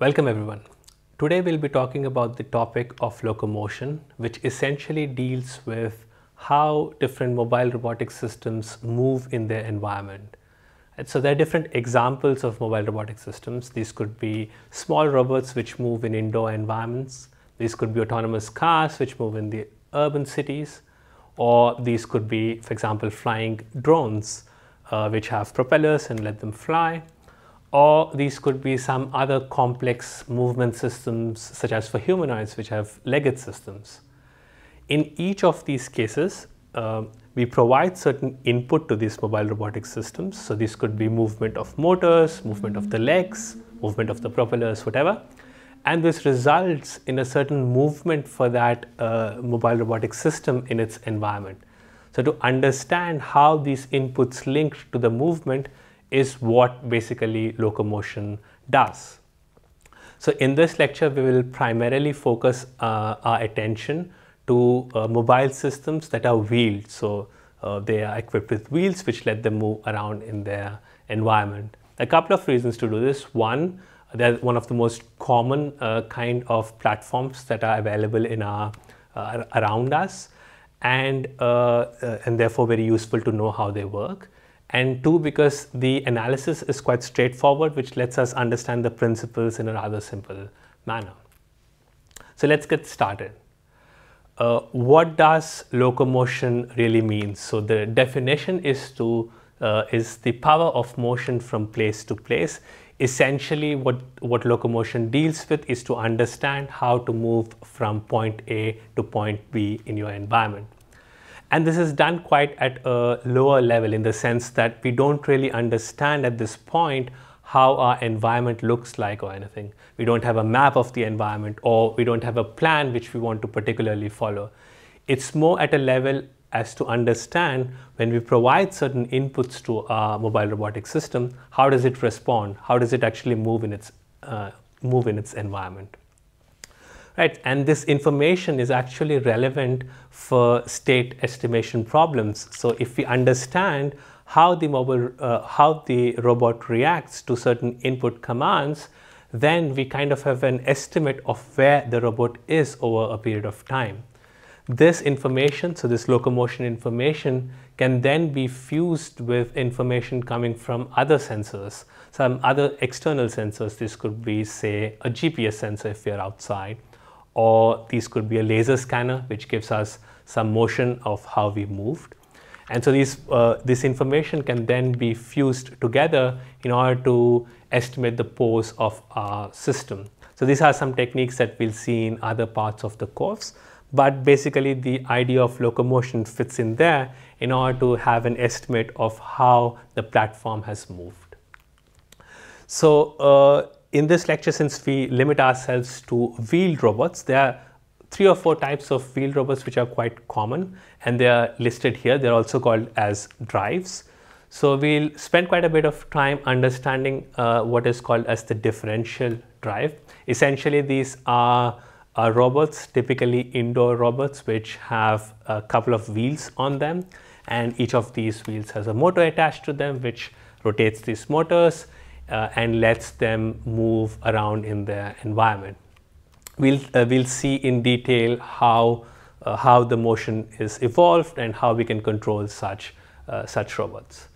Welcome everyone. Today we'll be talking about the topic of locomotion, which essentially deals with how different mobile robotic systems move in their environment. And so there are different examples of mobile robotic systems. These could be small robots which move in indoor environments. These could be autonomous cars which move in the urban cities. Or these could be, for example, flying drones uh, which have propellers and let them fly or these could be some other complex movement systems such as for humanoids which have legged systems. In each of these cases, uh, we provide certain input to these mobile robotic systems. So this could be movement of motors, movement of the legs, movement of the propellers, whatever. And this results in a certain movement for that uh, mobile robotic system in its environment. So to understand how these inputs link to the movement, is what basically locomotion does. So in this lecture, we will primarily focus uh, our attention to uh, mobile systems that are wheeled. So uh, they are equipped with wheels which let them move around in their environment. A couple of reasons to do this. One, they're one of the most common uh, kind of platforms that are available in our uh, around us, and uh, and therefore very useful to know how they work and two because the analysis is quite straightforward which lets us understand the principles in a rather simple manner. So let's get started. Uh, what does locomotion really mean? So the definition is to uh, is the power of motion from place to place. Essentially what, what locomotion deals with is to understand how to move from point A to point B in your environment. And this is done quite at a lower level in the sense that we don't really understand at this point how our environment looks like or anything. We don't have a map of the environment or we don't have a plan which we want to particularly follow. It's more at a level as to understand when we provide certain inputs to our mobile robotic system, how does it respond? How does it actually move in its, uh, move in its environment? Right? And this information is actually relevant for state estimation problems. So if we understand how the mobile, uh, how the robot reacts to certain input commands, then we kind of have an estimate of where the robot is over a period of time. This information, so this locomotion information, can then be fused with information coming from other sensors, some other external sensors. This could be, say, a GPS sensor if we are outside, or these could be a laser scanner which gives us some motion of how we moved. And so these, uh, this information can then be fused together in order to estimate the pose of our system. So these are some techniques that we'll see in other parts of the course, but basically the idea of locomotion fits in there in order to have an estimate of how the platform has moved. So uh, in this lecture, since we limit ourselves to wheeled robots, there are three or four types of wheeled robots which are quite common and they are listed here. They're also called as drives. So we'll spend quite a bit of time understanding uh, what is called as the differential drive. Essentially, these are, are robots, typically indoor robots, which have a couple of wheels on them and each of these wheels has a motor attached to them which rotates these motors uh, and lets them move around in their environment. We'll, uh, we'll see in detail how, uh, how the motion is evolved and how we can control such, uh, such robots.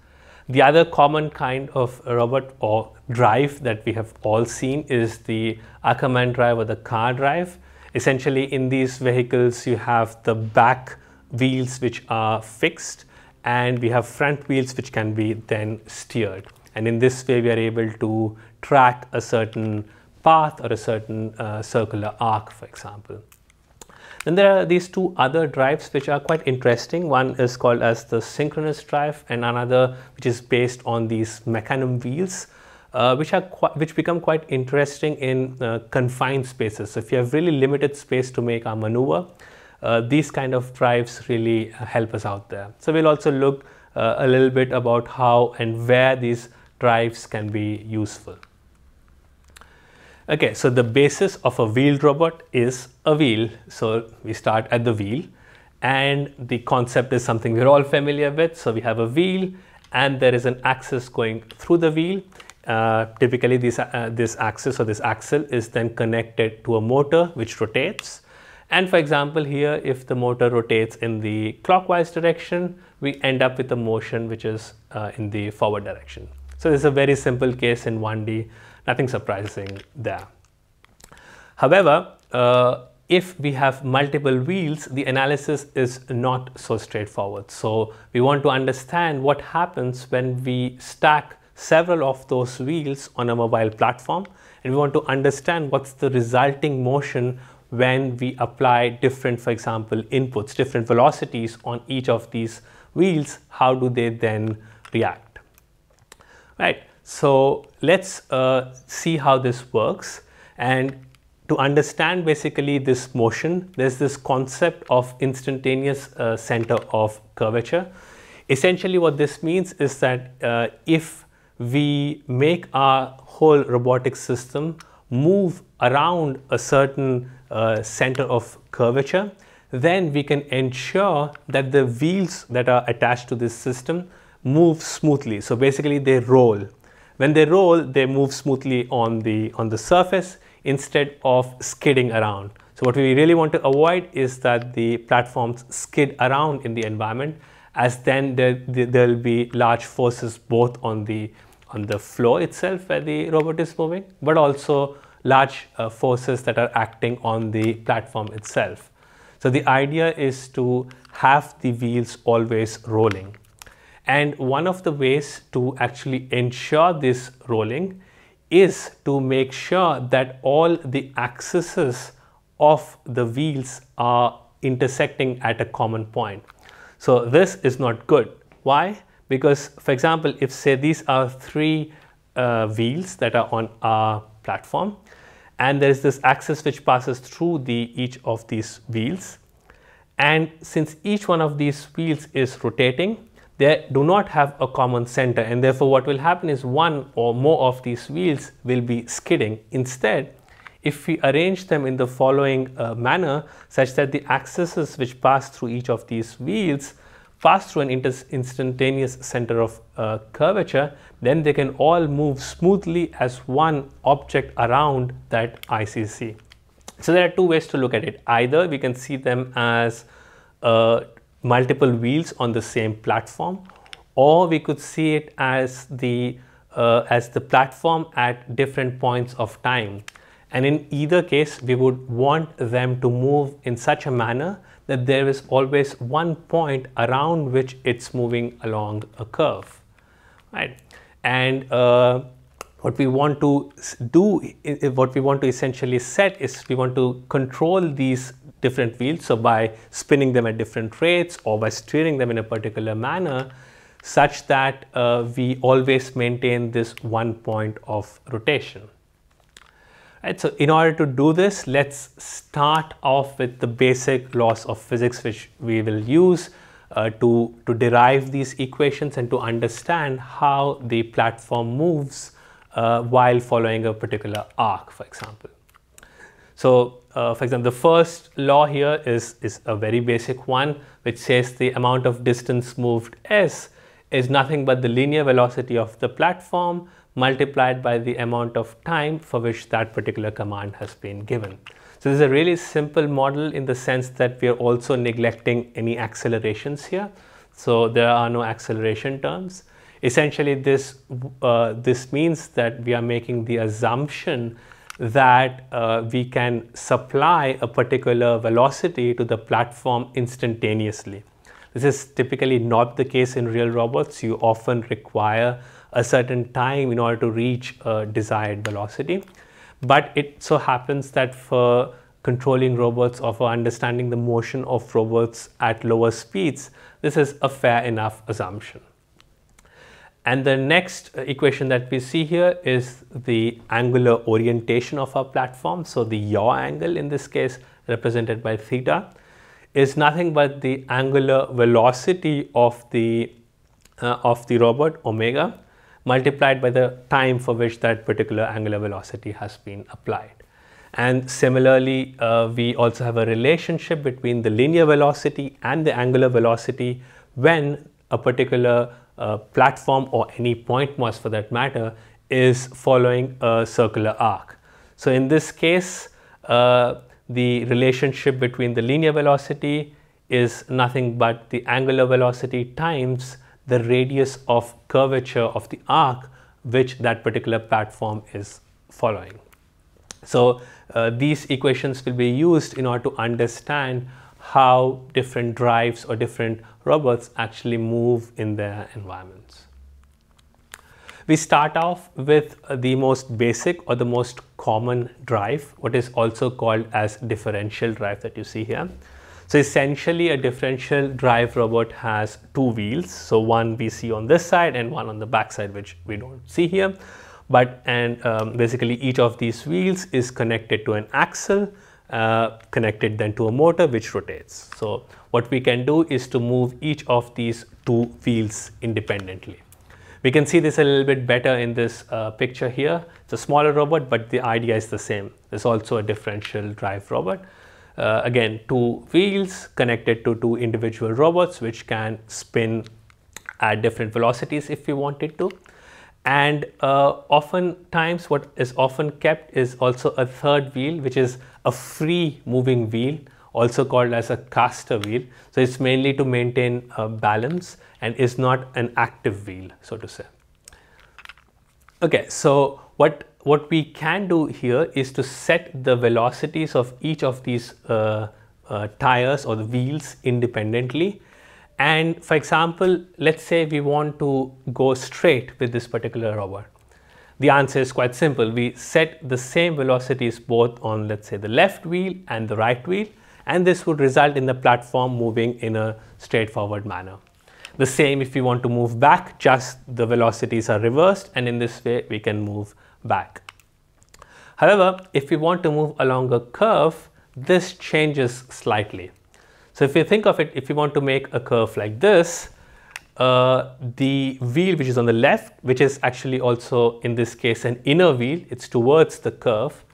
The other common kind of robot or drive that we have all seen is the Ackermann drive or the car drive. Essentially in these vehicles you have the back wheels which are fixed and we have front wheels which can be then steered. And in this way, we are able to track a certain path or a certain uh, circular arc, for example. Then there are these two other drives which are quite interesting. One is called as the synchronous drive and another which is based on these mecanum wheels. Uh, which are which become quite interesting in uh, confined spaces. So if you have really limited space to make a maneuver, uh, these kind of drives really help us out there. So we'll also look uh, a little bit about how and where these drives can be useful. Okay, so the basis of a wheeled robot is a wheel. So we start at the wheel and the concept is something we're all familiar with. So we have a wheel and there is an axis going through the wheel uh, typically this, uh, this axis or this axle is then connected to a motor which rotates. And for example, here, if the motor rotates in the clockwise direction, we end up with a motion which is uh, in the forward direction. So this is a very simple case in 1D, nothing surprising there. However, uh, if we have multiple wheels, the analysis is not so straightforward. So we want to understand what happens when we stack several of those wheels on a mobile platform and we want to understand what's the resulting motion when we apply different, for example, inputs, different velocities on each of these wheels, how do they then react? Right, so let's uh, see how this works. And to understand basically this motion, there's this concept of instantaneous uh, center of curvature. Essentially what this means is that uh, if we make our whole robotic system move around a certain uh, center of curvature, then we can ensure that the wheels that are attached to this system move smoothly. So basically they roll. When they roll, they move smoothly on the, on the surface instead of skidding around. So what we really want to avoid is that the platforms skid around in the environment as then there, there will be large forces both on the on the floor itself where the robot is moving, but also large uh, forces that are acting on the platform itself. So the idea is to have the wheels always rolling. And one of the ways to actually ensure this rolling is to make sure that all the axes of the wheels are intersecting at a common point. So this is not good. Why? Because for example, if say these are three uh, wheels that are on our platform and there is this axis which passes through the each of these wheels and since each one of these wheels is rotating they do not have a common center and therefore what will happen is one or more of these wheels will be skidding. Instead, if we arrange them in the following uh, manner such that the axes which pass through each of these wheels pass through an instantaneous center of uh, curvature, then they can all move smoothly as one object around that ICC. So there are two ways to look at it. Either we can see them as uh, multiple wheels on the same platform or we could see it as the uh, as the platform at different points of time. And in either case we would want them to move in such a manner that there is always one point around which it's moving along a curve right? And uh, what we want to do what we want to essentially set is we want to control these different wheels. So by spinning them at different rates or by steering them in a particular manner such that uh, we always maintain this one point of rotation. Right, so in order to do this, let's start off with the basic laws of physics which we will use uh, to, to derive these equations and to understand how the platform moves uh, while following a particular arc, for example. So uh, for example, the first law here is, is a very basic one, which says the amount of distance moved s is nothing but the linear velocity of the platform multiplied by the amount of time for which that particular command has been given. So this is a really simple model in the sense that we are also neglecting any accelerations here. So there are no acceleration terms. Essentially, this, uh, this means that we are making the assumption that uh, we can supply a particular velocity to the platform instantaneously. This is typically not the case in real robots. You often require a certain time in order to reach a desired velocity. But it so happens that for controlling robots or for understanding the motion of robots at lower speeds, this is a fair enough assumption. And the next equation that we see here is the angular orientation of our platform. So the yaw angle in this case represented by theta is nothing but the angular velocity of the uh, of the robot omega multiplied by the time for which that particular angular velocity has been applied. And similarly, uh, we also have a relationship between the linear velocity and the angular velocity when a particular platform or any point mass for that matter is following a circular arc. So in this case, uh, the relationship between the linear velocity is nothing but the angular velocity times the radius of curvature of the arc which that particular platform is following. So uh, these equations will be used in order to understand how different drives or different robots actually move in their environments. We start off with the most basic or the most common drive, what is also called as differential drive that you see here. So essentially a differential drive robot has two wheels. So one we see on this side and one on the back side, which we don't see here. But and um, basically each of these wheels is connected to an axle, uh, connected then to a motor which rotates. So what we can do is to move each of these two wheels independently. We can see this a little bit better in this uh, picture here. It's a smaller robot, but the idea is the same. There's also a differential drive robot uh, again two wheels connected to two individual robots which can spin at different velocities if we wanted to and uh, oftentimes what is often kept is also a third wheel which is a free moving wheel also called as a caster wheel so it's mainly to maintain uh, balance and is not an active wheel so to say okay so what what we can do here is to set the velocities of each of these uh, uh, tires or the wheels independently. And for example, let's say we want to go straight with this particular robot. The answer is quite simple. We set the same velocities both on let's say the left wheel and the right wheel and this would result in the platform moving in a straightforward manner. The same if we want to move back, just the velocities are reversed and in this way we can move back. However, if we want to move along a curve, this changes slightly. So if you think of it, if you want to make a curve like this, uh, the wheel which is on the left, which is actually also in this case an inner wheel, it's towards the curve,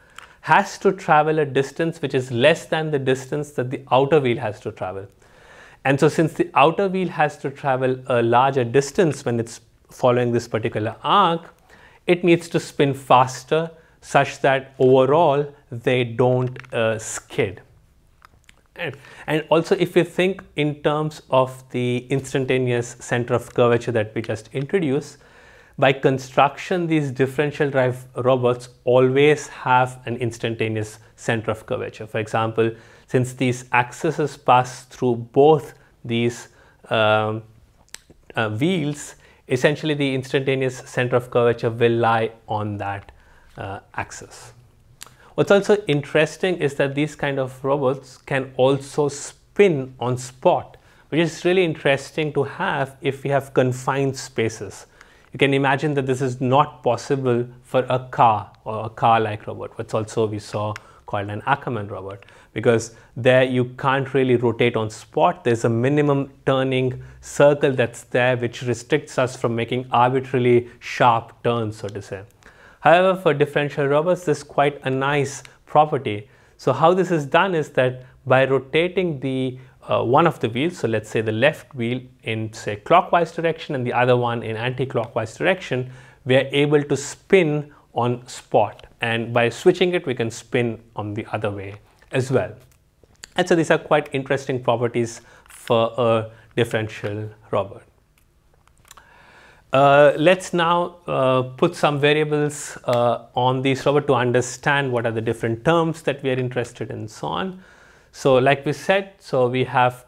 has to travel a distance which is less than the distance that the outer wheel has to travel. And so since the outer wheel has to travel a larger distance when it's following this particular arc, it needs to spin faster such that overall they don't uh, skid. And, and also if you think in terms of the instantaneous center of curvature that we just introduced, by construction these differential drive robots always have an instantaneous center of curvature. For example, since these axes pass through both these um, uh, wheels, essentially the instantaneous center of curvature will lie on that uh, axis. What's also interesting is that these kind of robots can also spin on spot, which is really interesting to have if we have confined spaces. You can imagine that this is not possible for a car or a car-like robot, which also we saw called an Ackermann robot because there you can't really rotate on spot. There's a minimum turning circle that's there which restricts us from making arbitrarily sharp turns, so to say. However, for differential robots, this is quite a nice property. So how this is done is that by rotating the uh, one of the wheels, so let's say the left wheel in say clockwise direction and the other one in anti-clockwise direction, we are able to spin on spot and by switching it we can spin on the other way as well. And so these are quite interesting properties for a differential robot. Uh, let's now uh, put some variables uh, on these robot to understand what are the different terms that we are interested in and so on. So like we said, so we have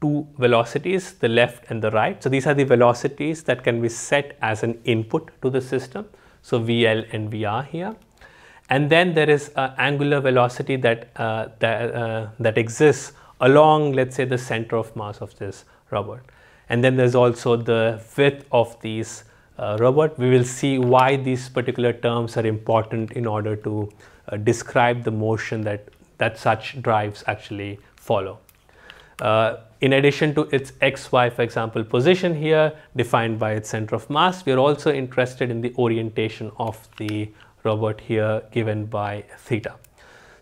two velocities, the left and the right. So these are the velocities that can be set as an input to the system. So VL and VR here. And then there is an angular velocity that, uh, that, uh, that exists along, let's say, the center of mass of this robot. And then there's also the width of these uh, robot. We will see why these particular terms are important in order to uh, describe the motion that, that such drives actually follow. Uh, in addition to its xy, for example, position here defined by its center of mass, we are also interested in the orientation of the robot here given by theta.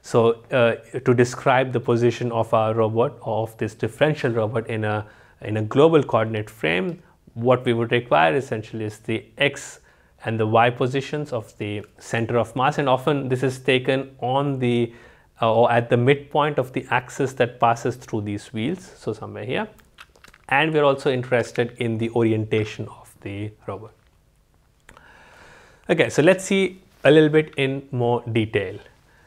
So uh, to describe the position of our robot, of this differential robot in a in a global coordinate frame, what we would require essentially is the x and the y positions of the center of mass and often this is taken on the uh, or at the midpoint of the axis that passes through these wheels so somewhere here. And we're also interested in the orientation of the robot. Okay so let's see a little bit in more detail.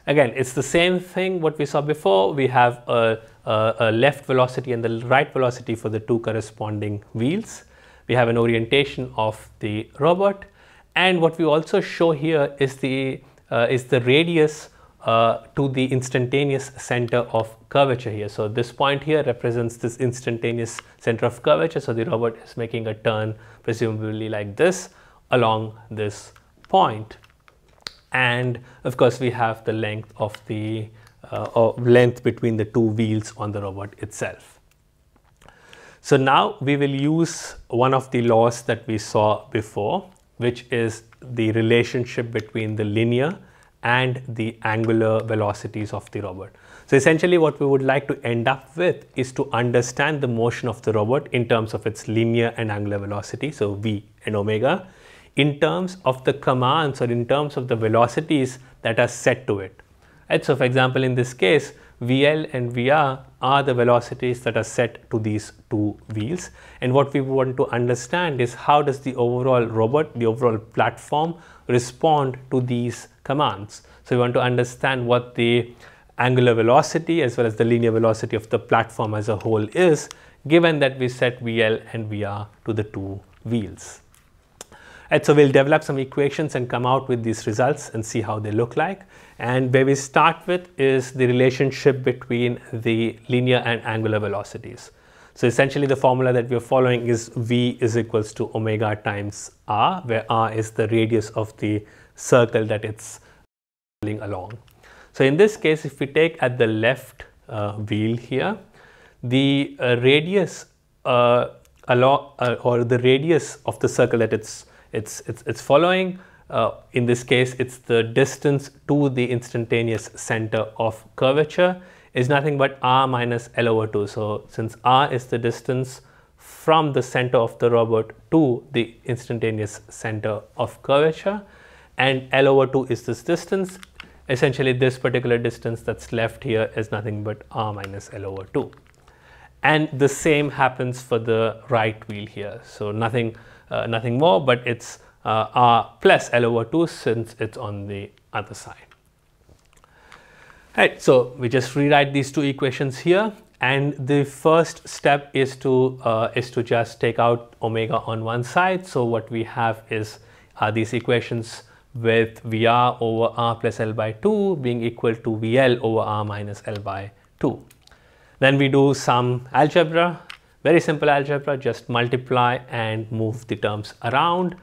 Again it's the same thing what we saw before. We have a, a, a left velocity and the right velocity for the two corresponding wheels we have an orientation of the robot and what we also show here is the, uh, is the radius uh, to the instantaneous center of curvature here. So this point here represents this instantaneous center of curvature. So the robot is making a turn presumably like this along this point. And of course we have the length of the uh, length between the two wheels on the robot itself. So now we will use one of the laws that we saw before which is the relationship between the linear and the angular velocities of the robot. So essentially what we would like to end up with is to understand the motion of the robot in terms of its linear and angular velocity, so v and omega, in terms of the commands or in terms of the velocities that are set to it. So for example, in this case, VL and VR are the velocities that are set to these two wheels. And what we want to understand is how does the overall robot, the overall platform respond to these commands. So we want to understand what the angular velocity as well as the linear velocity of the platform as a whole is given that we set VL and VR to the two wheels. And so we'll develop some equations and come out with these results and see how they look like. And where we start with is the relationship between the linear and angular velocities. So essentially the formula that we're following is V is equals to omega times R, where R is the radius of the circle that it's rolling along. So in this case, if we take at the left uh, wheel here, the uh, radius uh, along uh, or the radius of the circle that it's it's, it's, it's following, uh, in this case, it's the distance to the instantaneous center of curvature is nothing but r minus L over 2. So since r is the distance from the center of the robot to the instantaneous center of curvature and L over 2 is this distance, essentially this particular distance that's left here is nothing but r minus L over 2. And the same happens for the right wheel here. So nothing nothing more, but it's uh, R plus L over 2 since it's on the other side. Right, so we just rewrite these two equations here and the first step is to uh, is to just take out omega on one side. So what we have is uh, these equations with VR over R plus L by 2 being equal to VL over R minus L by 2. Then we do some algebra very simple algebra, just multiply and move the terms around.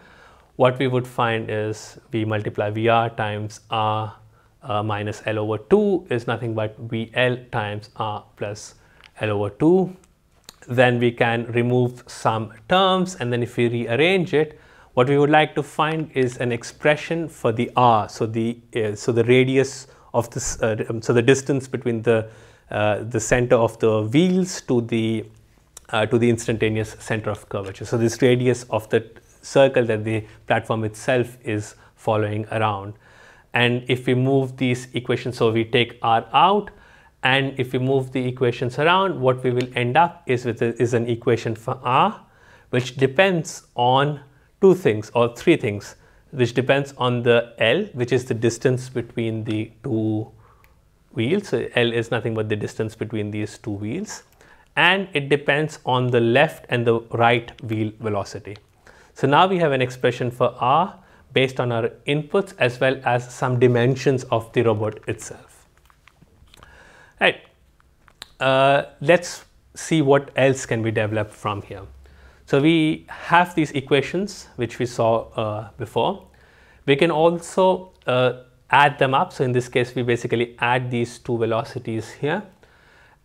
What we would find is we multiply VR times R uh, minus L over 2 is nothing but VL times R plus L over 2. Then we can remove some terms and then if we rearrange it, what we would like to find is an expression for the R. So the, uh, so the radius of this, uh, so the distance between the, uh, the center of the wheels to the uh, to the instantaneous center of curvature. So this radius of the circle that the platform itself is following around. And if we move these equations, so we take R out, and if we move the equations around, what we will end up is with a, is an equation for R, which depends on two things or three things, which depends on the L, which is the distance between the two wheels. So L is nothing but the distance between these two wheels and it depends on the left and the right wheel velocity. So now we have an expression for R based on our inputs as well as some dimensions of the robot itself. Right. Uh, let's see what else can be developed from here. So we have these equations which we saw uh, before. We can also uh, add them up. So in this case, we basically add these two velocities here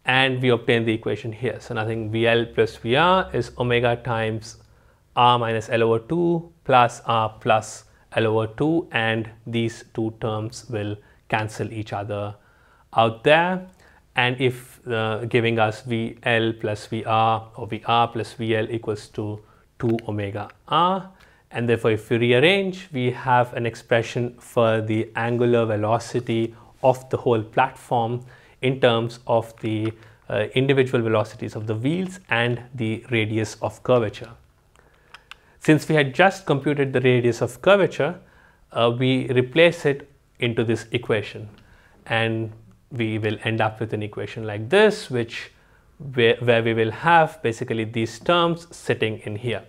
and we obtain the equation here. So nothing VL plus VR is omega times R minus L over 2 plus R plus L over 2 and these two terms will cancel each other out there. And if uh, giving us VL plus VR or VR plus VL equals to 2 omega R. And therefore, if we rearrange, we have an expression for the angular velocity of the whole platform in terms of the uh, individual velocities of the wheels and the radius of curvature. Since we had just computed the radius of curvature, uh, we replace it into this equation and we will end up with an equation like this which where, where we will have basically these terms sitting in here.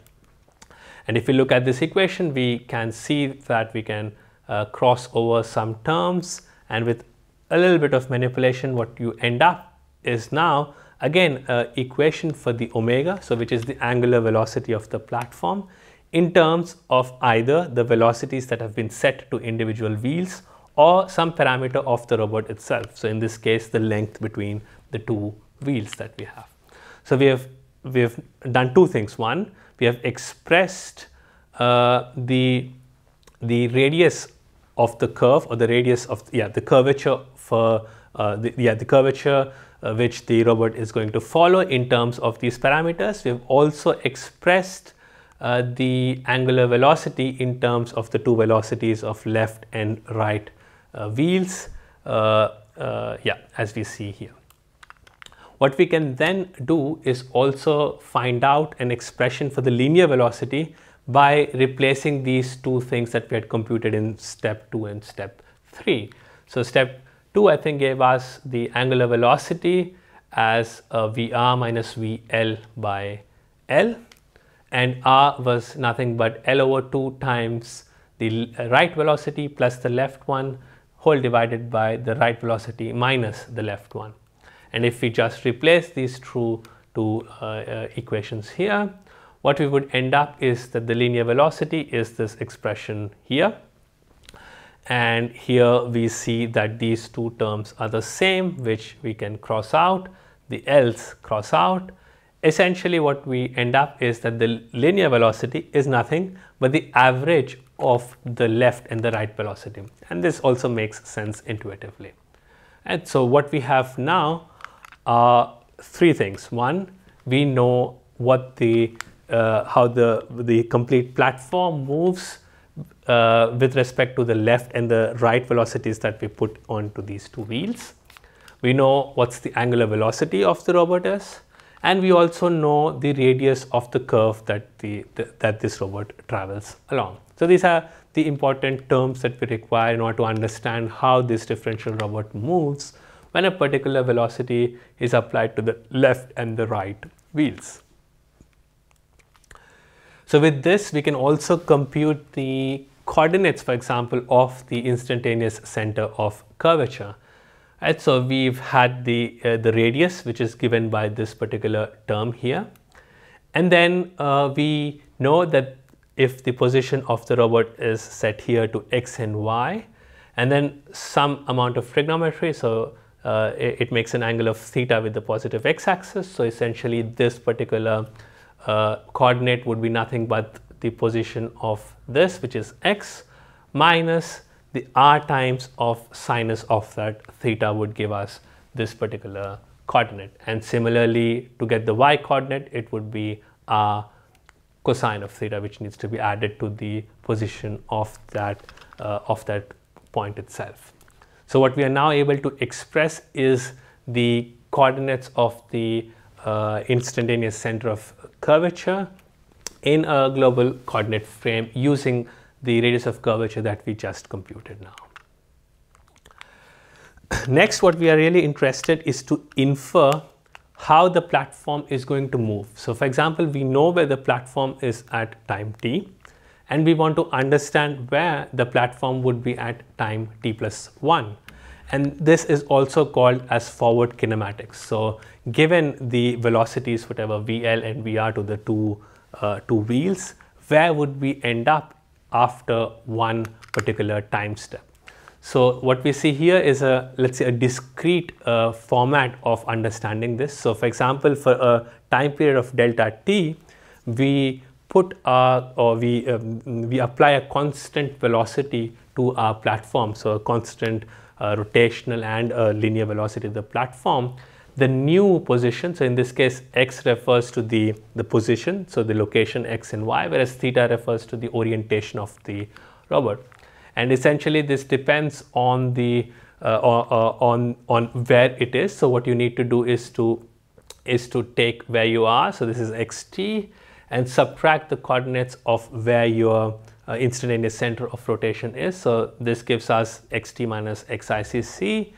And if we look at this equation, we can see that we can uh, cross over some terms and with a little bit of manipulation, what you end up is now again an equation for the omega, so which is the angular velocity of the platform in terms of either the velocities that have been set to individual wheels or some parameter of the robot itself. So in this case, the length between the two wheels that we have. So we have we have done two things. One, we have expressed uh, the the radius of the curve or the radius of yeah the curvature the, yeah the curvature uh, which the robot is going to follow in terms of these parameters. We have also expressed uh, the angular velocity in terms of the two velocities of left and right uh, wheels. Uh, yeah, as we see here. What we can then do is also find out an expression for the linear velocity by replacing these two things that we had computed in step 2 and step 3. So step 2 I think gave us the angular velocity as VR minus VL by L and R was nothing but L over 2 times the right velocity plus the left one whole divided by the right velocity minus the left one. And if we just replace these two, two uh, uh, equations here, what we would end up is that the linear velocity is this expression here. And here we see that these two terms are the same, which we can cross out, the L's cross out. Essentially what we end up is that the linear velocity is nothing but the average of the left and the right velocity. And this also makes sense intuitively. And so what we have now are three things. One, we know what the uh, how the the complete platform moves uh, with respect to the left and the right velocities that we put onto these two wheels. We know what's the angular velocity of the robot is, and we also know the radius of the curve that the, the that this robot travels along. So these are the important terms that we require in order to understand how this differential robot moves when a particular velocity is applied to the left and the right wheels. So with this, we can also compute the coordinates, for example, of the instantaneous center of curvature. Right, so we've had the, uh, the radius, which is given by this particular term here. And then uh, we know that if the position of the robot is set here to x and y, and then some amount of trigonometry, so uh, it, it, makes an angle of theta with the positive x-axis. So essentially this particular uh, coordinate would be nothing but the position of this which is x minus the r times of sinus of that theta would give us this particular coordinate. And similarly to get the y coordinate it would be r cosine of theta which needs to be added to the position of that uh, of that point itself. So what we are now able to express is the coordinates of the uh, instantaneous center of curvature in a global coordinate frame using the radius of curvature that we just computed now. Next, what we are really interested is to infer how the platform is going to move. So for example, we know where the platform is at time t and we want to understand where the platform would be at time t plus 1 and this is also called as forward kinematics. So given the velocities whatever VL and VR to the two, uh, two wheels, where would we end up after one particular time step? So what we see here is a let's say a discrete uh, format of understanding this. So for example, for a time period of delta t, we put our or we um, we apply a constant velocity to our platform. So a constant Uh, rotational and uh, linear velocity of the platform the new position. So in this case, x refers to the, the position, so the location x and y, whereas theta refers to the orientation of the robot. And essentially this depends on the uh, uh on on where it is. So what you need to do is to is to take where you are. So this is xt and subtract the coordinates of where your uh, instantaneous center of rotation is. So this gives us xt minus xicc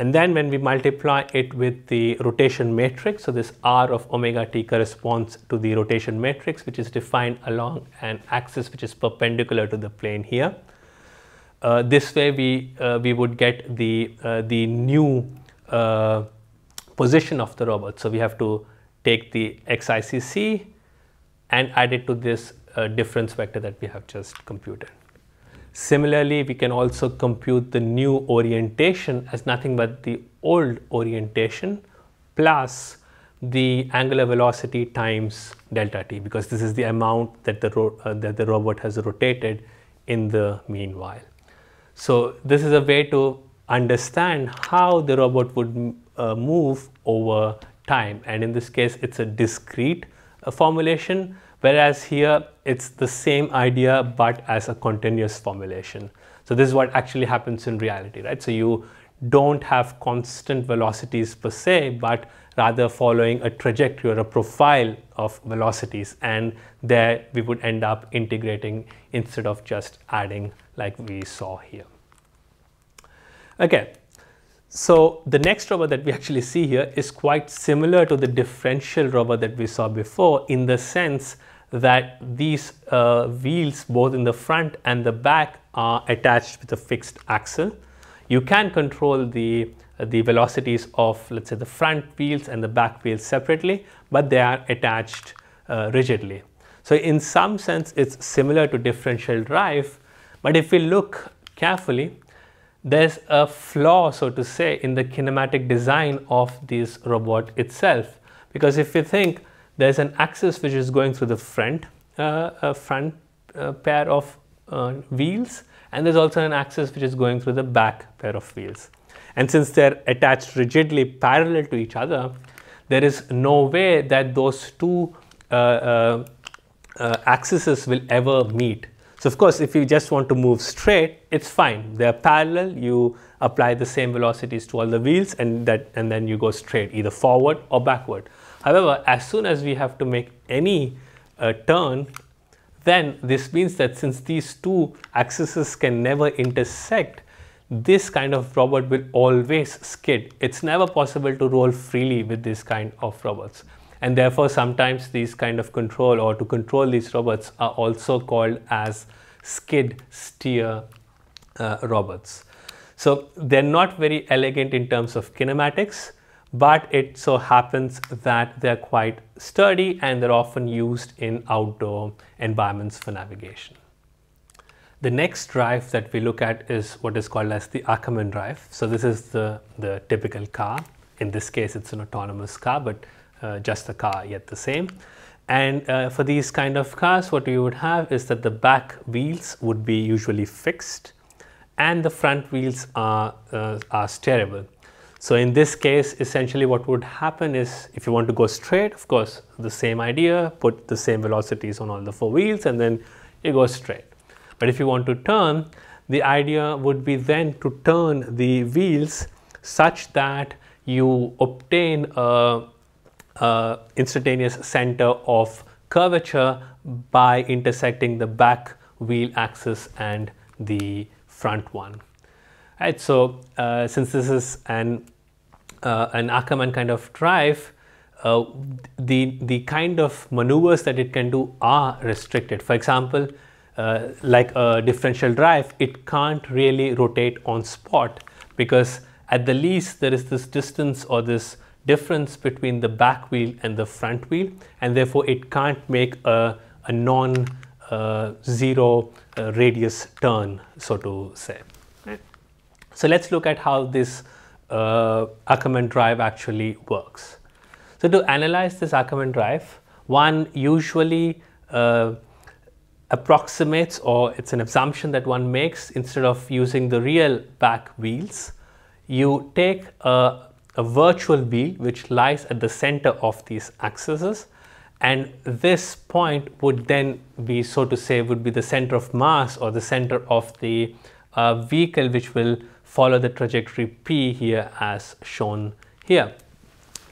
and then when we multiply it with the rotation matrix, so this r of omega t corresponds to the rotation matrix which is defined along an axis which is perpendicular to the plane here. Uh, this way we, uh, we would get the, uh, the new uh, position of the robot. So we have to take the xicc and add it to this uh, difference vector that we have just computed. Similarly, we can also compute the new orientation as nothing but the old orientation plus the angular velocity times delta t because this is the amount that the, uh, that the robot has rotated in the meanwhile. So this is a way to understand how the robot would uh, move over time and in this case it's a discrete uh, formulation Whereas here it's the same idea but as a continuous formulation. So this is what actually happens in reality, right? So you don't have constant velocities per se, but rather following a trajectory or a profile of velocities. And there we would end up integrating instead of just adding like we saw here. Okay, so the next robot that we actually see here is quite similar to the differential robot that we saw before in the sense that these uh, wheels both in the front and the back are attached with a fixed axle. You can control the, uh, the velocities of let's say the front wheels and the back wheels separately, but they are attached uh, rigidly. So in some sense it's similar to differential drive, but if we look carefully, there's a flaw, so to say, in the kinematic design of this robot itself. Because if you think there's an axis which is going through the front, uh, uh, front uh, pair of uh, wheels, and there's also an axis which is going through the back pair of wheels. And since they're attached rigidly parallel to each other, there is no way that those two uh, uh, axes will ever meet so of course, if you just want to move straight, it's fine. They're parallel. You apply the same velocities to all the wheels and that and then you go straight either forward or backward. However, as soon as we have to make any uh, turn, then this means that since these two axes can never intersect, this kind of robot will always skid. It's never possible to roll freely with this kind of robots and therefore sometimes these kind of control or to control these robots are also called as skid steer uh, robots. So they're not very elegant in terms of kinematics, but it so happens that they're quite sturdy and they're often used in outdoor environments for navigation. The next drive that we look at is what is called as the Ackermann drive. So this is the, the typical car. In this case, it's an autonomous car, but just the car yet the same. And uh, for these kind of cars, what you would have is that the back wheels would be usually fixed and the front wheels are, uh, are steerable. So in this case, essentially what would happen is if you want to go straight, of course, the same idea, put the same velocities on all the four wheels and then you go straight. But if you want to turn, the idea would be then to turn the wheels such that you obtain a uh, instantaneous center of curvature by intersecting the back wheel axis and the front one. Right, so uh, since this is an uh, an Ackermann kind of drive, uh, the the kind of maneuvers that it can do are restricted. For example, uh, like a differential drive, it can't really rotate on spot because at the least there is this distance or this difference between the back wheel and the front wheel and therefore it can't make a, a non uh, zero uh, radius turn so to say. Right? So let's look at how this uh, Ackermann drive actually works. So to analyze this Ackermann drive, one usually uh, approximates or it's an assumption that one makes instead of using the real back wheels, you take a a virtual wheel which lies at the center of these axes and this point would then be so to say would be the center of mass or the center of the uh, vehicle which will follow the trajectory p here as shown here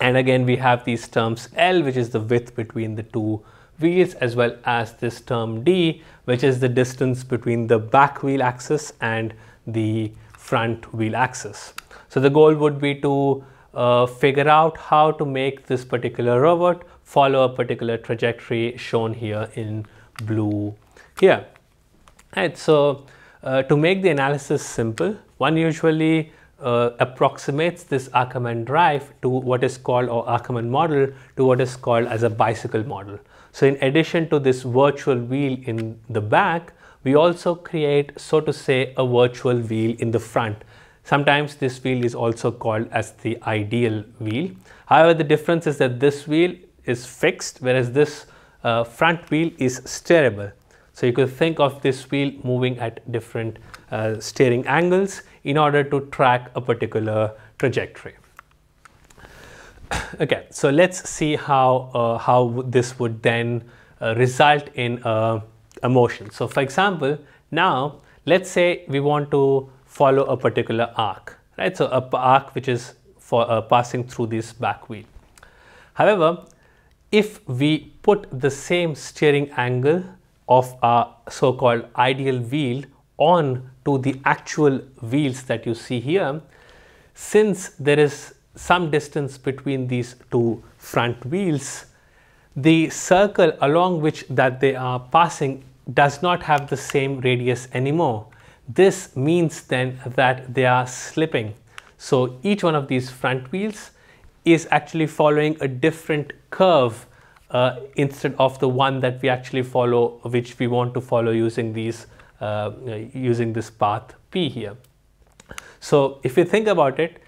and again we have these terms L which is the width between the two wheels as well as this term D which is the distance between the back wheel axis and the front wheel axis. So the goal would be to uh, figure out how to make this particular robot follow a particular trajectory shown here in blue here. Right, so uh, to make the analysis simple, one usually uh, approximates this Ackermann drive to what is called or Ackermann model to what is called as a bicycle model. So in addition to this virtual wheel in the back, we also create so to say a virtual wheel in the front. Sometimes this wheel is also called as the ideal wheel. However, the difference is that this wheel is fixed whereas this uh, front wheel is steerable. So you could think of this wheel moving at different uh, steering angles in order to track a particular trajectory. okay, so let's see how, uh, how this would then uh, result in a, a motion. So for example, now let's say we want to follow a particular arc, right? So a arc which is for uh, passing through this back wheel. However, if we put the same steering angle of our so-called ideal wheel on to the actual wheels that you see here, since there is some distance between these two front wheels, the circle along which that they are passing does not have the same radius anymore. This means then that they are slipping. So each one of these front wheels is actually following a different curve uh, instead of the one that we actually follow, which we want to follow using these, uh, using this path P here. So if you think about it,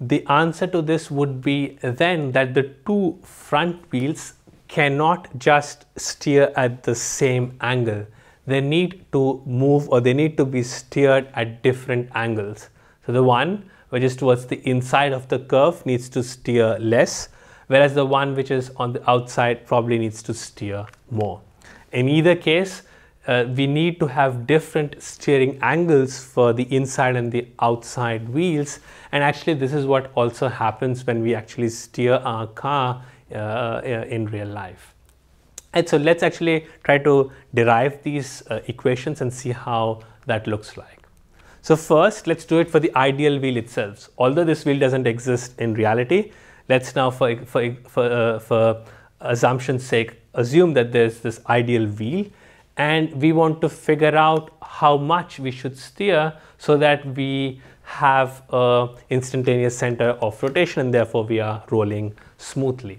the answer to this would be then that the two front wheels cannot just steer at the same angle. They need to move or they need to be steered at different angles. So the one which is towards the inside of the curve needs to steer less whereas the one which is on the outside probably needs to steer more. In either case, uh, we need to have different steering angles for the inside and the outside wheels and actually this is what also happens when we actually steer our car uh, uh in real life. And so let's actually try to derive these uh, equations and see how that looks like. So first let's do it for the ideal wheel itself. Although this wheel doesn't exist in reality, let's now for, for, for, uh, for assumption's sake assume that there's this ideal wheel and we want to figure out how much we should steer so that we have a instantaneous center of rotation and therefore we are rolling smoothly.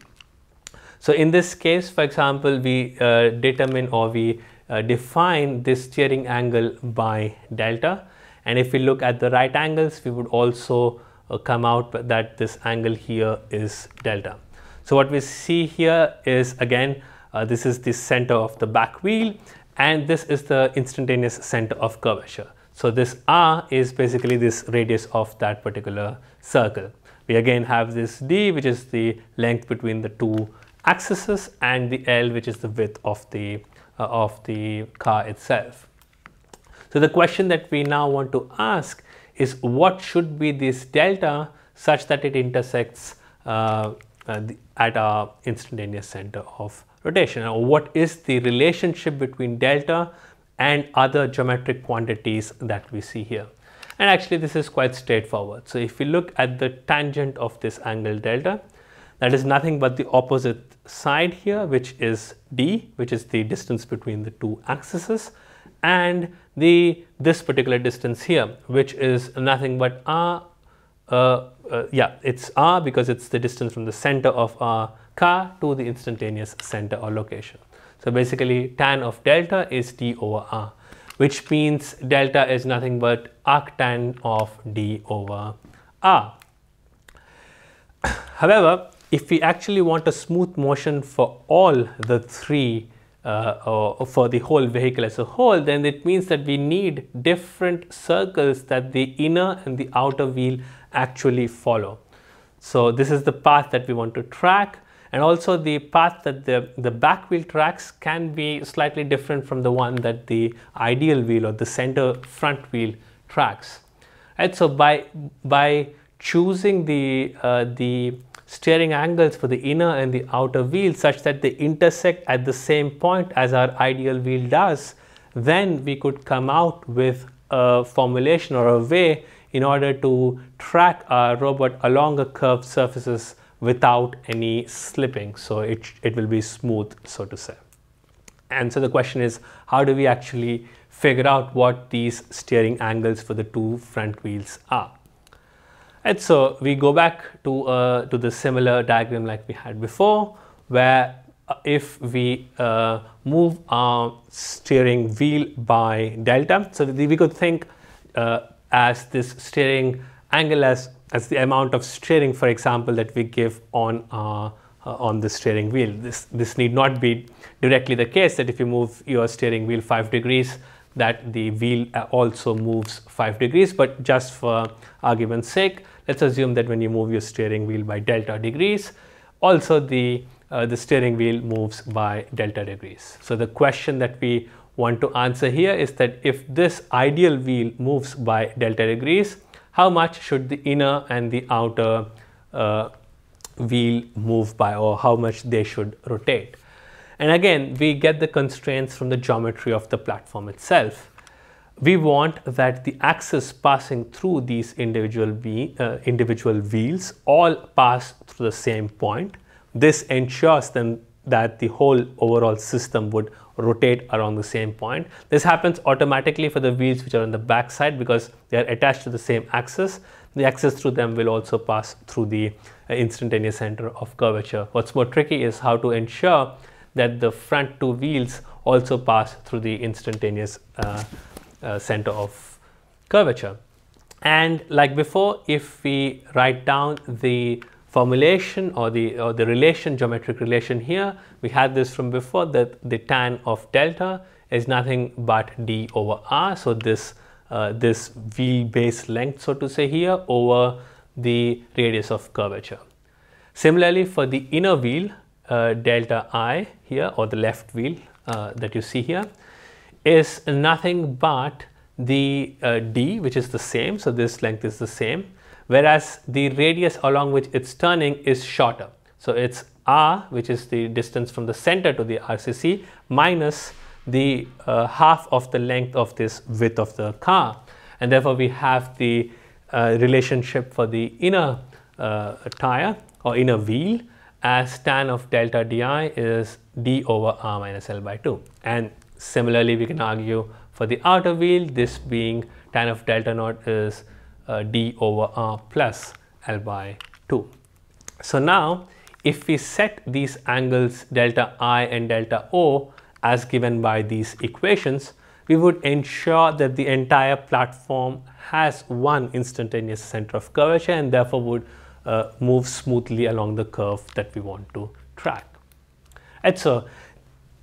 So in this case, for example, we uh, determine or we uh, define this steering angle by delta. And if we look at the right angles, we would also uh, come out that this angle here is delta. So what we see here is again, uh, this is the center of the back wheel and this is the instantaneous center of curvature. So this r is basically this radius of that particular circle. We again have this d which is the length between the two axes and the l which is the width of the uh, of the car itself. So the question that we now want to ask is what should be this delta such that it intersects uh, uh, at our instantaneous center of rotation or what is the relationship between delta and other geometric quantities that we see here. And actually this is quite straightforward. So if we look at the tangent of this angle delta, that is nothing but the opposite side here which is d which is the distance between the two axes and the this particular distance here which is nothing but r uh, uh, yeah it's r because it's the distance from the center of our car to the instantaneous center or location. So basically tan of delta is d over r which means delta is nothing but arctan of d over r. However, if we actually want a smooth motion for all the three uh, for the whole vehicle as a whole, then it means that we need different circles that the inner and the outer wheel actually follow. So this is the path that we want to track and also the path that the, the back wheel tracks can be slightly different from the one that the ideal wheel or the center front wheel tracks. And so by, by choosing the, uh, the steering angles for the inner and the outer wheel such that they intersect at the same point as our ideal wheel does, then we could come out with a formulation or a way in order to track our robot along a curved surfaces without any slipping. So it, it will be smooth, so to say. And so the question is, how do we actually figure out what these steering angles for the two front wheels are? And so we go back to, uh, to the similar diagram like we had before, where uh, if we uh, move our steering wheel by delta, so we could think uh, as this steering angle as as the amount of steering, for example, that we give on uh, uh, on the steering wheel. This this need not be directly the case that if you move your steering wheel five degrees, that the wheel uh, also moves five degrees. But just for argument's sake, let's assume that when you move your steering wheel by delta degrees, also the uh, the steering wheel moves by delta degrees. So the question that we want to answer here is that if this ideal wheel moves by delta degrees, how much should the inner and the outer uh, wheel move by or how much they should rotate. And again, we get the constraints from the geometry of the platform itself. We want that the axis passing through these individual, uh, individual wheels all pass through the same point. This ensures then that the whole overall system would rotate around the same point. This happens automatically for the wheels which are on the back side because they are attached to the same axis. The axis through them will also pass through the uh, instantaneous center of curvature. What's more tricky is how to ensure that the front two wheels also pass through the instantaneous uh, uh, center of curvature. And like before, if we write down the formulation or the, or the relation, geometric relation here, we had this from before that the tan of delta is nothing but d over r. So this, uh, this wheel base length, so to say here, over the radius of curvature. Similarly, for the inner wheel, delta i here or the left wheel uh, that you see here is nothing but the uh, d which is the same. So this length is the same whereas the radius along which it's turning is shorter. So it's r which is the distance from the center to the ICC minus the uh, half of the length of this width of the car and therefore we have the uh, relationship for the inner uh, tire or inner wheel as tan of delta di is d over r minus l by 2 and similarly we can argue for the outer wheel this being tan of delta naught is uh, d over r plus L by 2. So now if we set these angles delta i and delta o as given by these equations, we would ensure that the entire platform has one instantaneous center of curvature and therefore would uh, move smoothly along the curve that we want to track. And so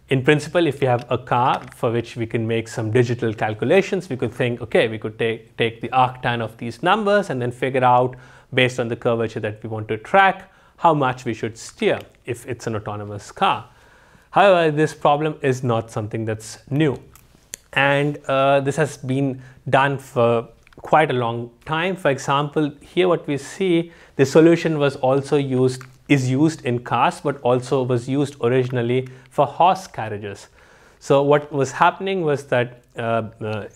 in principle, if we have a car for which we can make some digital calculations, we could think, okay, we could take, take the arctan of these numbers and then figure out based on the curvature that we want to track, how much we should steer if it's an autonomous car. However, this problem is not something that's new. And uh, this has been done for quite a long time. For example, here what we see, the solution was also used is used in cars but also was used originally for horse carriages. So what was happening was that uh, uh,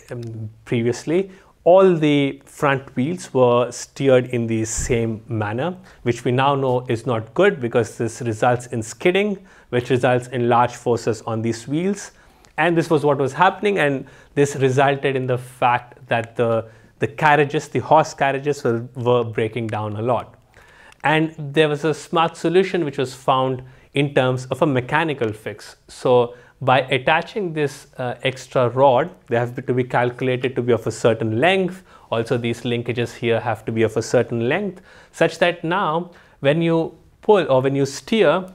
previously all the front wheels were steered in the same manner which we now know is not good because this results in skidding which results in large forces on these wheels and this was what was happening and this resulted in the fact that the the carriages the horse carriages were, were breaking down a lot and there was a smart solution which was found in terms of a mechanical fix. So by attaching this uh, extra rod, they have to be calculated to be of a certain length. Also these linkages here have to be of a certain length such that now when you pull or when you steer,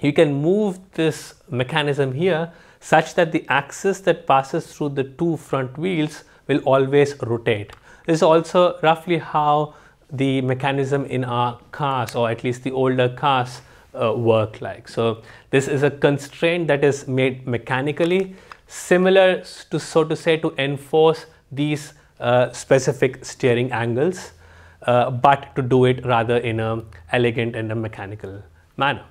you can move this mechanism here such that the axis that passes through the two front wheels will always rotate. This is also roughly how the mechanism in our cars or at least the older cars uh, work like. So this is a constraint that is made mechanically similar to so to say to enforce these uh, specific steering angles uh, but to do it rather in a elegant and a mechanical manner.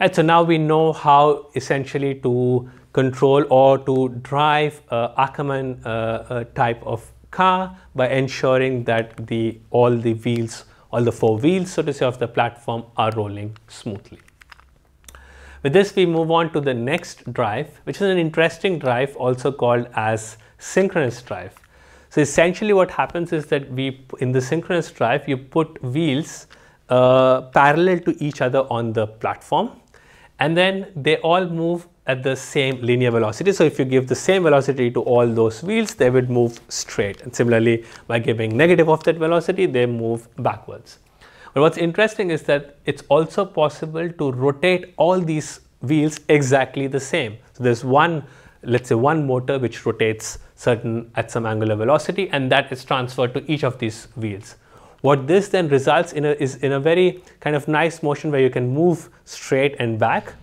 Right, so now we know how essentially to control or to drive a Ackermann uh, uh, type of car by ensuring that the all the wheels, all the four wheels, so to say, of the platform are rolling smoothly. With this, we move on to the next drive, which is an interesting drive also called as synchronous drive. So essentially what happens is that we, in the synchronous drive, you put wheels uh, parallel to each other on the platform and then they all move at the same linear velocity. So if you give the same velocity to all those wheels, they would move straight. And similarly, by giving negative of that velocity, they move backwards. But what's interesting is that it's also possible to rotate all these wheels exactly the same. So there's one, let's say one motor which rotates certain at some angular velocity and that is transferred to each of these wheels. What this then results in a, is in a very kind of nice motion where you can move straight and back,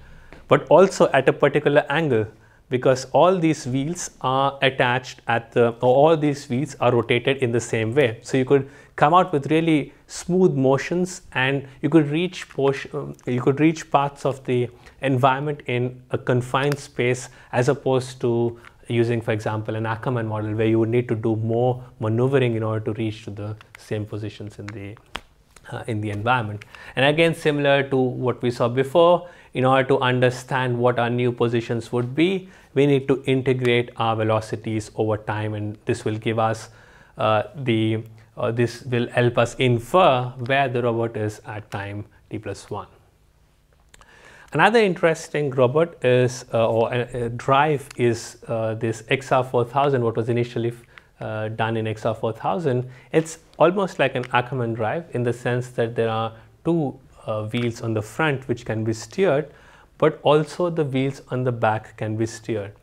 but also at a particular angle because all these wheels are attached at the, all these wheels are rotated in the same way. So you could come out with really smooth motions and you could reach portion, um, you could reach parts of the environment in a confined space as opposed to using, for example, an Ackermann model where you would need to do more maneuvering in order to reach to the same positions in the uh, in the environment. And again, similar to what we saw before, in order to understand what our new positions would be, we need to integrate our velocities over time, and this will give us uh, the uh, this will help us infer where the robot is at time t plus 1. Another interesting robot is, uh, or a, drive is uh, this XR4000, what was initially uh, done in XR4000. It's almost like an Ackermann drive in the sense that there are two uh, wheels on the front which can be steered, but also the wheels on the back can be steered.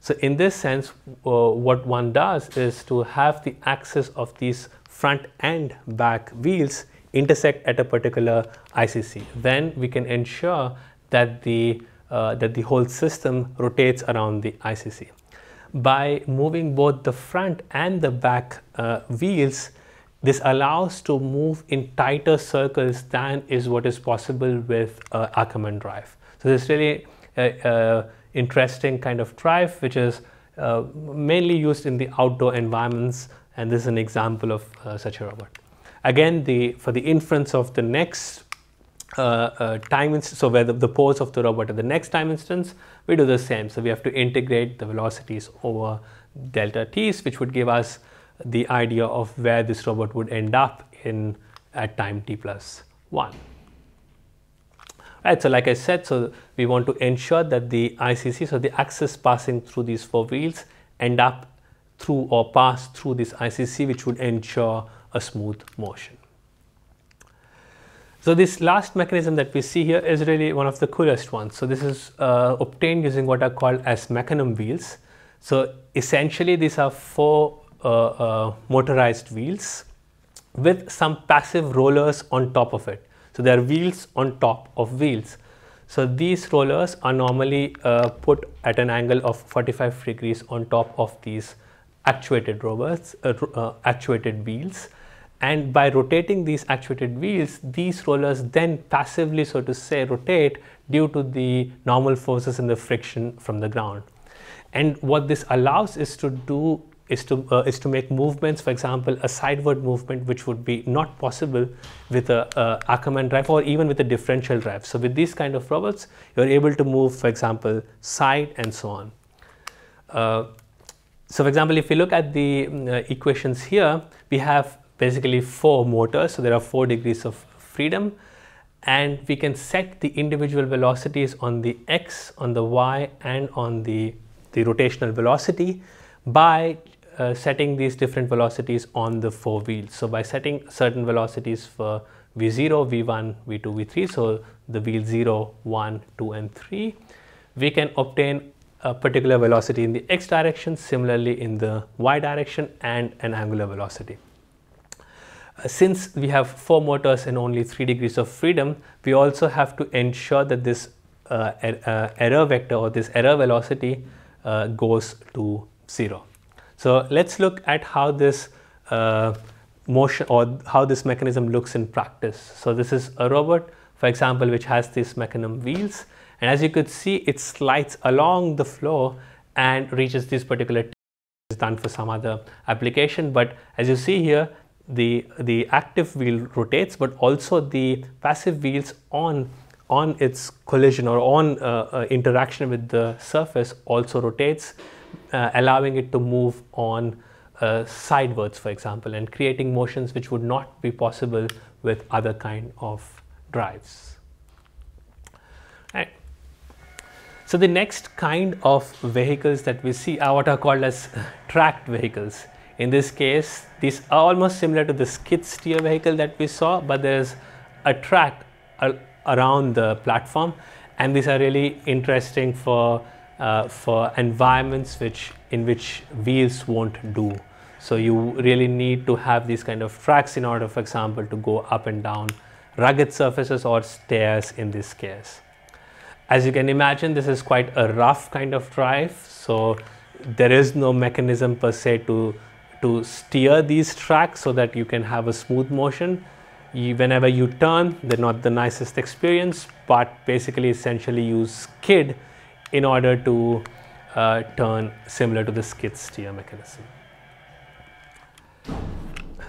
So in this sense, uh, what one does is to have the axis of these front and back wheels intersect at a particular ICC. Then we can ensure that the, uh, that the whole system rotates around the ICC. By moving both the front and the back uh, wheels, this allows to move in tighter circles than is what is possible with uh, drive. So this is really interesting kind of drive which is uh, mainly used in the outdoor environments and this is an example of uh, such a robot. Again, the, for the inference of the next Uh, uh, time so where the, the pose of the robot at the next time instance we do the same. So we have to integrate the velocities over delta t's which would give us the idea of where this robot would end up in at time t plus 1 right so like i said so we want to ensure that the icc so the axis passing through these four wheels end up through or pass through this icc which would ensure a smooth motion so this last mechanism that we see here is really one of the coolest ones. So this is uh, obtained using what are called as mecanum wheels. So essentially these are four uh, uh, motorized wheels with some passive rollers on top of it. So there are wheels on top of wheels. So these rollers are normally uh, put at an angle of 45 degrees on top of these actuated robots, uh, uh, actuated wheels and by rotating these actuated wheels, these rollers then passively, so to say, rotate due to the normal forces and the friction from the ground. And what this allows is to do is to uh, is to make movements, for example, a sideward movement which would be not possible with a, a Ackermann drive or even with a differential drive. So with these kind of robots, you're able to move, for example, side and so on. Uh, so for example, if we look at the uh, equations here, we have basically four motors. So there are four degrees of freedom and we can set the individual velocities on the x, on the y and on the, the rotational velocity by uh, setting these different velocities on the four wheels. So by setting certain velocities for V0, V1, V2, V3, so the wheel 0, 1, 2 and 3, we can obtain a particular velocity in the x direction, similarly in the y direction and an angular velocity. Uh, since we have four motors and only three degrees of freedom, we also have to ensure that this uh, er uh, error vector or this error velocity uh, goes to zero. So let's look at how this uh, motion or how this mechanism looks in practice. So this is a robot, for example, which has these mecanum wheels. And as you could see, it slides along the floor and reaches this particular is done for some other application. But as you see here, the, the active wheel rotates, but also the passive wheels on on its collision or on uh, uh, interaction with the surface also rotates, uh, allowing it to move on uh, sidewards, for example, and creating motions which would not be possible with other kind of drives. Right. So the next kind of vehicles that we see are what are called as tracked vehicles. In this case, these are almost similar to the skid steer vehicle that we saw, but there's a track around the platform. And these are really interesting for uh, for environments which in which wheels won't do. So you really need to have these kind of tracks in order for example to go up and down rugged surfaces or stairs in this case. As you can imagine this is quite a rough kind of drive. So there is no mechanism per se to to steer these tracks so that you can have a smooth motion you, whenever you turn, they're not the nicest experience, but basically essentially use skid in order to uh, turn similar to the skid steer mechanism.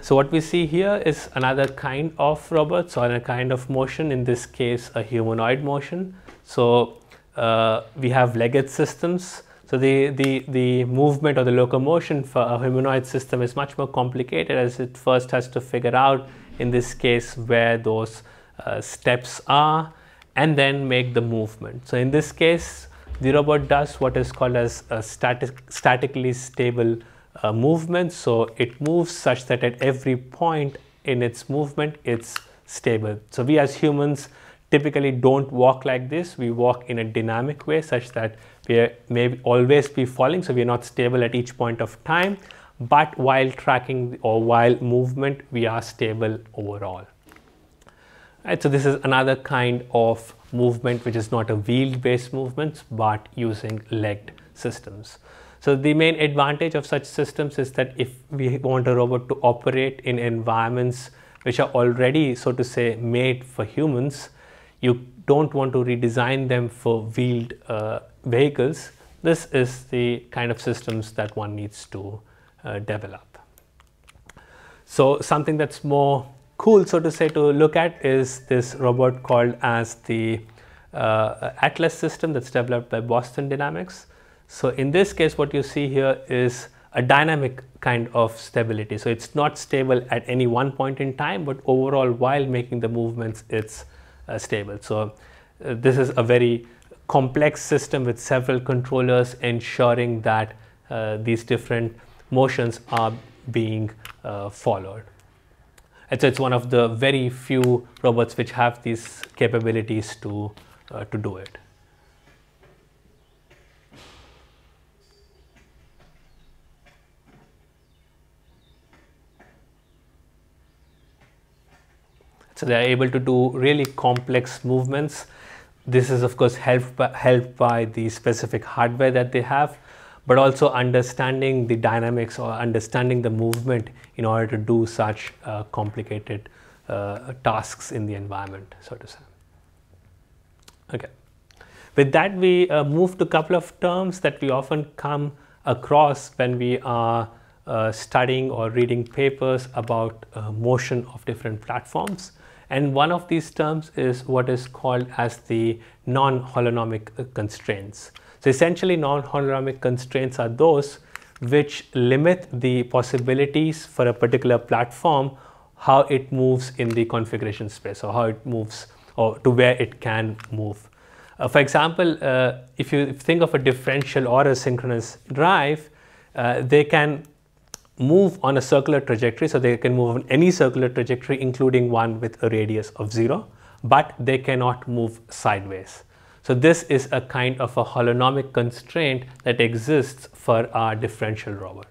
So what we see here is another kind of robots or a kind of motion, in this case a humanoid motion. So uh, we have legged systems. So the, the, the movement or the locomotion for a humanoid system is much more complicated as it first has to figure out in this case where those uh, steps are and then make the movement. So in this case the robot does what is called as a static, statically stable uh, movement. So it moves such that at every point in its movement it's stable. So we as humans typically don't walk like this. We walk in a dynamic way such that we may always be falling. So we are not stable at each point of time but while tracking or while movement we are stable overall. Right, so this is another kind of movement which is not a wheeled based movement but using legged systems. So the main advantage of such systems is that if we want a robot to operate in environments which are already so to say made for humans, you don't want to redesign them for wheeled uh, vehicles. This is the kind of systems that one needs to uh, develop. So something that's more cool, so to say, to look at is this robot called as the uh, Atlas system that's developed by Boston Dynamics. So in this case, what you see here is a dynamic kind of stability. So it's not stable at any one point in time, but overall while making the movements, it's uh, stable. So uh, this is a very complex system with several controllers ensuring that uh, these different motions are being uh, followed. And so it's one of the very few robots which have these capabilities to, uh, to do it. So they are able to do really complex movements. This is of course helped by, helped by the specific hardware that they have but also understanding the dynamics or understanding the movement in order to do such uh, complicated uh, tasks in the environment, so to say. Okay. With that, we uh, move to a couple of terms that we often come across when we are uh, studying or reading papers about uh, motion of different platforms. And one of these terms is what is called as the non-holonomic constraints. So essentially non-holonomic constraints are those which limit the possibilities for a particular platform how it moves in the configuration space or how it moves or to where it can move. Uh, for example, uh, if you think of a differential or a synchronous drive, uh, they can move on a circular trajectory. So they can move on any circular trajectory, including one with a radius of zero, but they cannot move sideways. So this is a kind of a holonomic constraint that exists for our differential robot.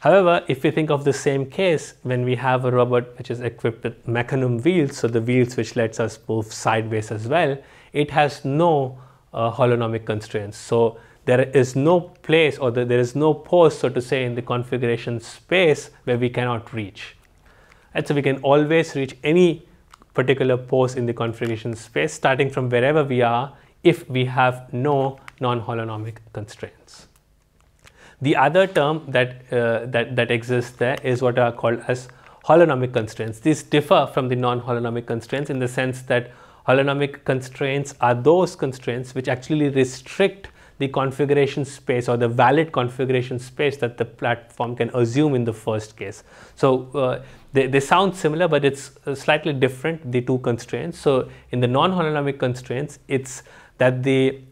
However, if we think of the same case when we have a robot which is equipped with mecanum wheels, so the wheels which lets us move sideways as well, it has no uh, holonomic constraints. So there is no place or the, there is no pose, so to say, in the configuration space where we cannot reach. And so we can always reach any particular pose in the configuration space starting from wherever we are if we have no non-holonomic constraints. The other term that, uh, that, that exists there is what are called as holonomic constraints. These differ from the non-holonomic constraints in the sense that holonomic constraints are those constraints which actually restrict the configuration space or the valid configuration space that the platform can assume in the first case. So uh, they, they sound similar, but it's uh, slightly different, the two constraints. So in the non-holonomic constraints, it's that the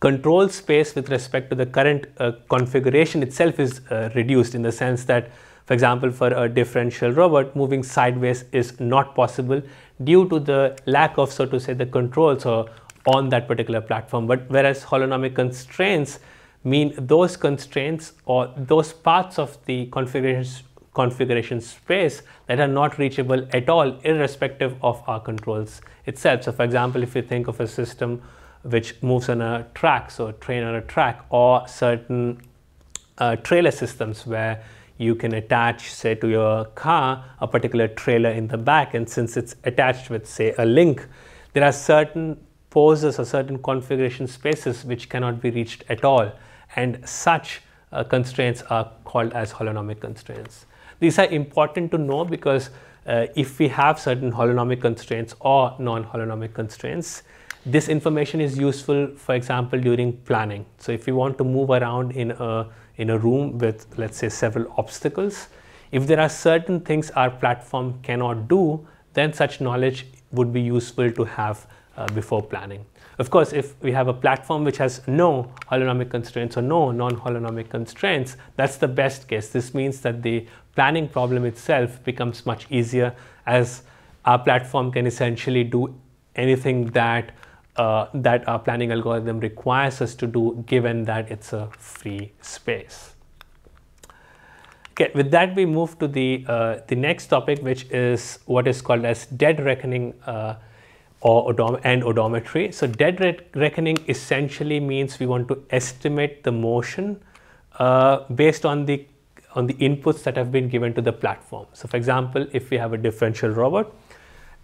control space with respect to the current uh, configuration itself is uh, reduced in the sense that, for example, for a differential robot, moving sideways is not possible due to the lack of, so to say, the controls or on that particular platform. But whereas holonomic constraints mean those constraints or those parts of the configuration, configuration space that are not reachable at all irrespective of our controls itself. So for example, if you think of a system which moves on a track, so a train on a track or certain uh, trailer systems where you can attach say to your car a particular trailer in the back and since it's attached with say a link there are certain poses a certain configuration spaces which cannot be reached at all and such uh, constraints are called as holonomic constraints. These are important to know because uh, if we have certain holonomic constraints or non-holonomic constraints, this information is useful, for example, during planning. So if you want to move around in a, in a room with, let's say, several obstacles, if there are certain things our platform cannot do, then such knowledge would be useful to have uh, before planning. Of course, if we have a platform which has no holonomic constraints or no non-holonomic constraints, that's the best case. This means that the planning problem itself becomes much easier as our platform can essentially do anything that uh, that our planning algorithm requires us to do given that it's a free space. Okay, with that we move to the, uh, the next topic which is what is called as dead reckoning uh, or odom and odometry. So dead reckoning essentially means we want to estimate the motion uh, based on the on the inputs that have been given to the platform. So for example, if we have a differential robot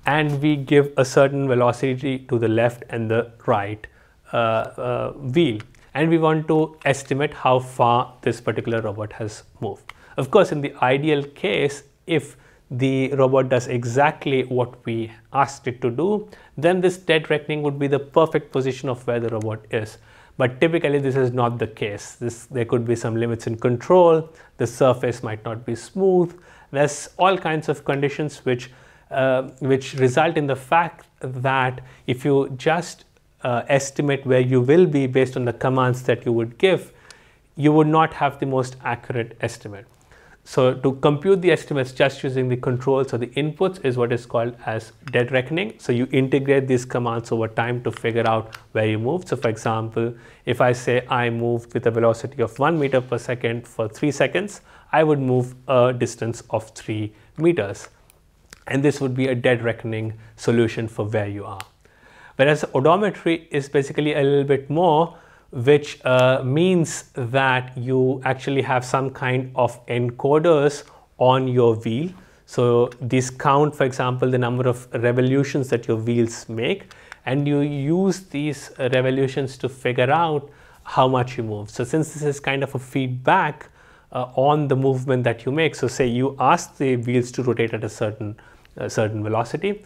and we give a certain velocity to the left and the right uh, uh, wheel and we want to estimate how far this particular robot has moved. Of course, in the ideal case, if the robot does exactly what we asked it to do, then this dead reckoning would be the perfect position of where the robot is. But typically this is not the case. This, there could be some limits in control, the surface might not be smooth, there's all kinds of conditions which, uh, which result in the fact that if you just uh, estimate where you will be based on the commands that you would give, you would not have the most accurate estimate. So to compute the estimates just using the controls or the inputs is what is called as dead reckoning. So you integrate these commands over time to figure out where you moved. So for example, if I say I moved with a velocity of 1 meter per second for 3 seconds, I would move a distance of 3 meters. And this would be a dead reckoning solution for where you are. Whereas odometry is basically a little bit more which uh, means that you actually have some kind of encoders on your wheel. So these count, for example, the number of revolutions that your wheels make, and you use these revolutions to figure out how much you move. So since this is kind of a feedback uh, on the movement that you make, so say you ask the wheels to rotate at a certain, a certain velocity,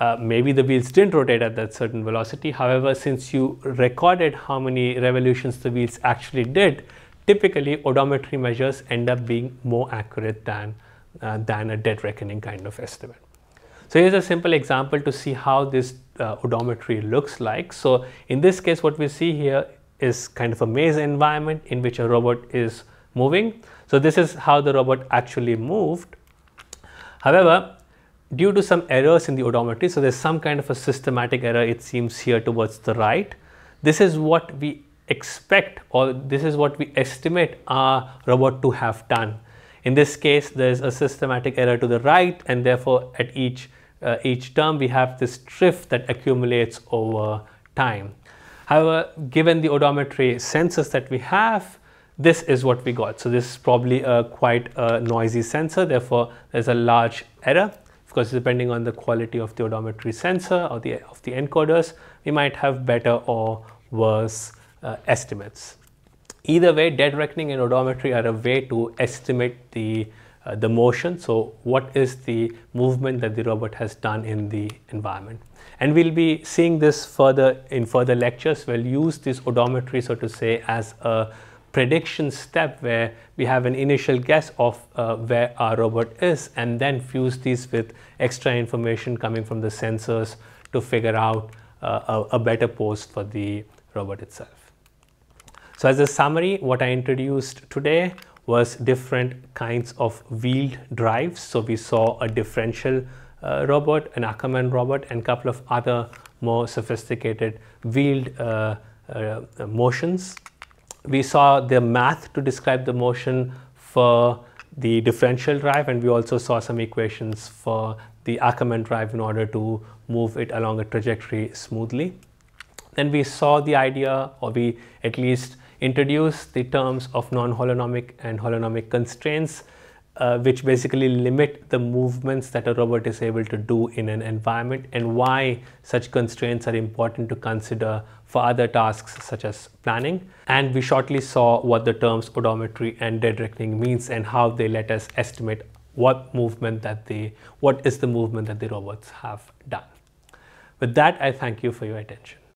uh, maybe the wheels didn't rotate at that certain velocity. However, since you recorded how many revolutions the wheels actually did, typically odometry measures end up being more accurate than, uh, than a dead reckoning kind of estimate. So here's a simple example to see how this uh, odometry looks like. So in this case, what we see here is kind of a maze environment in which a robot is moving. So this is how the robot actually moved. However, due to some errors in the odometry, so there's some kind of a systematic error it seems here towards the right. This is what we expect or this is what we estimate our robot to have done. In this case, there's a systematic error to the right and therefore at each, uh, each term we have this drift that accumulates over time. However, given the odometry sensors that we have, this is what we got. So this is probably a quite a noisy sensor, therefore there's a large error. Of course, depending on the quality of the odometry sensor or the, of the encoders, we might have better or worse uh, estimates. Either way, dead reckoning and odometry are a way to estimate the, uh, the motion. So what is the movement that the robot has done in the environment. And we'll be seeing this further in further lectures. We'll use this odometry, so to say, as a prediction step where we have an initial guess of uh, where our robot is and then fuse these with extra information coming from the sensors to figure out uh, a, a better pose for the robot itself. So as a summary, what I introduced today was different kinds of wheeled drives. So we saw a differential uh, robot, an Ackermann robot, and a couple of other more sophisticated wheeled uh, uh, motions we saw the math to describe the motion for the differential drive and we also saw some equations for the Ackermann drive in order to move it along a trajectory smoothly. Then we saw the idea or we at least introduced the terms of non-holonomic and holonomic constraints uh, which basically limit the movements that a robot is able to do in an environment and why such constraints are important to consider for other tasks such as planning. And we shortly saw what the terms odometry and dead reckoning means and how they let us estimate what movement that they, what is the movement that the robots have done. With that, I thank you for your attention.